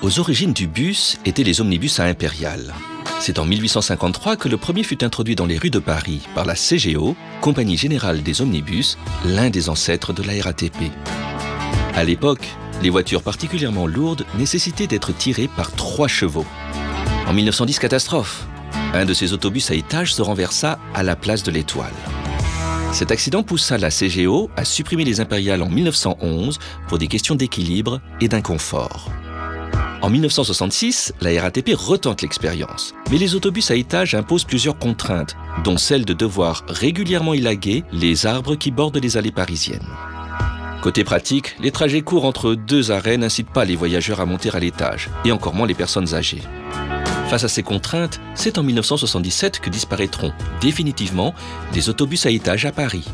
Aux origines du bus étaient les omnibus à impérial. C'est en 1853 que le premier fut introduit dans les rues de Paris par la CGO, Compagnie Générale des Omnibus, l'un des ancêtres de la RATP. À l'époque, les voitures particulièrement lourdes nécessitaient d'être tirées par trois chevaux. En 1910, catastrophe. Un de ces autobus à étage se renversa à la place de l'Étoile. Cet accident poussa la CGO à supprimer les impériales en 1911 pour des questions d'équilibre et d'inconfort. En 1966, la RATP retente l'expérience, mais les autobus à étage imposent plusieurs contraintes, dont celle de devoir régulièrement élaguer les arbres qui bordent les allées parisiennes. Côté pratique, les trajets courts entre deux arrêts n'incitent pas les voyageurs à monter à l'étage, et encore moins les personnes âgées. Face à ces contraintes, c'est en 1977 que disparaîtront définitivement les autobus à étage à Paris.